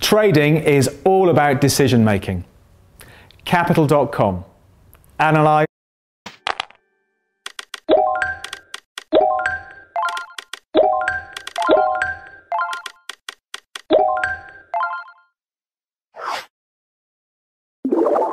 Trading is all about decision making. Capital.com. Analyze.